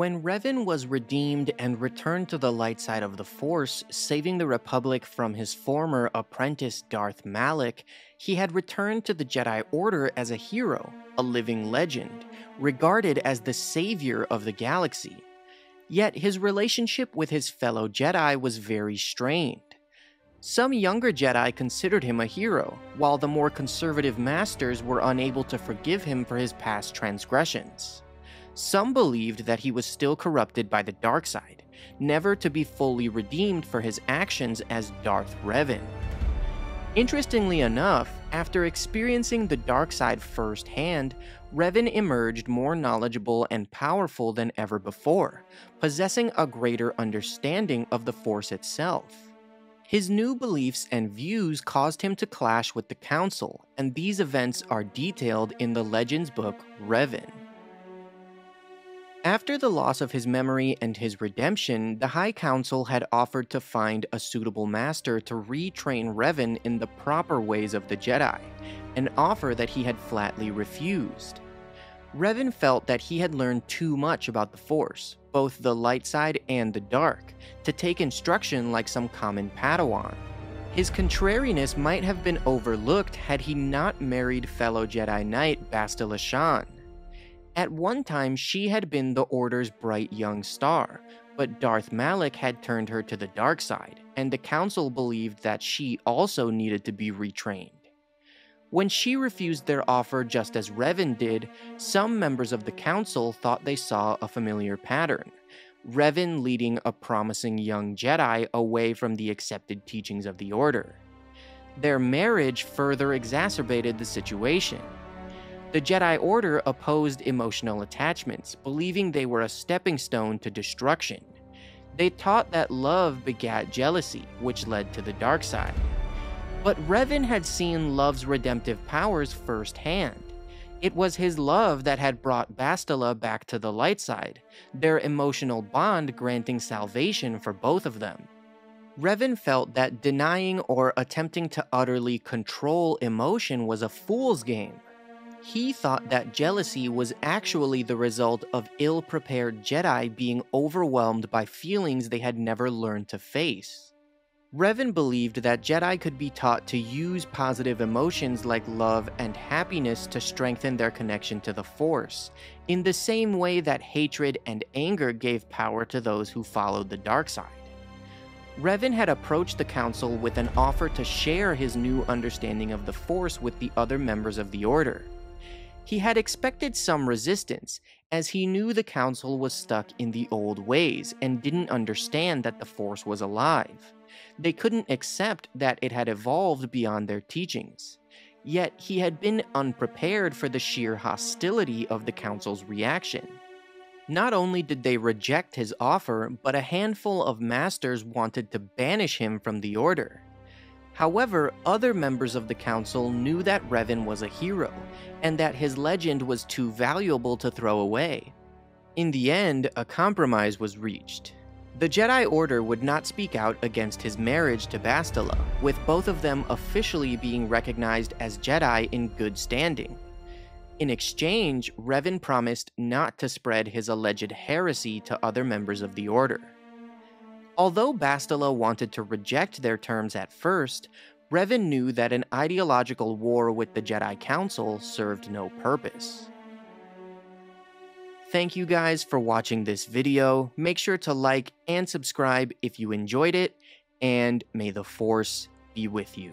When Revan was redeemed and returned to the light side of the Force, saving the Republic from his former apprentice Darth Malak, he had returned to the Jedi Order as a hero, a living legend, regarded as the savior of the galaxy. Yet his relationship with his fellow Jedi was very strained. Some younger Jedi considered him a hero, while the more conservative masters were unable to forgive him for his past transgressions. Some believed that he was still corrupted by the dark side, never to be fully redeemed for his actions as Darth Revan. Interestingly enough, after experiencing the dark side firsthand, Revan emerged more knowledgeable and powerful than ever before, possessing a greater understanding of the Force itself. His new beliefs and views caused him to clash with the Council, and these events are detailed in the Legends book Revan. After the loss of his memory and his redemption, the High Council had offered to find a suitable master to retrain Revan in the proper ways of the Jedi, an offer that he had flatly refused. Revan felt that he had learned too much about the Force, both the light side and the dark, to take instruction like some common Padawan. His contrariness might have been overlooked had he not married fellow Jedi Knight Bastila Shan. At one time, she had been the Order's bright young star, but Darth Malak had turned her to the dark side, and the Council believed that she also needed to be retrained. When she refused their offer just as Revan did, some members of the Council thought they saw a familiar pattern. Revan leading a promising young Jedi away from the accepted teachings of the Order. Their marriage further exacerbated the situation. The Jedi Order opposed emotional attachments, believing they were a stepping stone to destruction. They taught that love begat jealousy, which led to the dark side. But Revan had seen love's redemptive powers firsthand. It was his love that had brought Bastila back to the light side, their emotional bond granting salvation for both of them. Revan felt that denying or attempting to utterly control emotion was a fool's game. He thought that jealousy was actually the result of ill prepared Jedi being overwhelmed by feelings they had never learned to face. Revan believed that Jedi could be taught to use positive emotions like love and happiness to strengthen their connection to the Force, in the same way that hatred and anger gave power to those who followed the dark side. Revan had approached the Council with an offer to share his new understanding of the Force with the other members of the Order. He had expected some resistance, as he knew the Council was stuck in the old ways and didn't understand that the Force was alive. They couldn't accept that it had evolved beyond their teachings. Yet he had been unprepared for the sheer hostility of the Council's reaction. Not only did they reject his offer, but a handful of masters wanted to banish him from the Order. However, other members of the council knew that Revan was a hero, and that his legend was too valuable to throw away. In the end, a compromise was reached. The Jedi Order would not speak out against his marriage to Bastila, with both of them officially being recognized as Jedi in good standing. In exchange, Revan promised not to spread his alleged heresy to other members of the Order. Although Bastila wanted to reject their terms at first, Revan knew that an ideological war with the Jedi Council served no purpose. Thank you guys for watching this video. Make sure to like and subscribe if you enjoyed it, and may the Force be with you.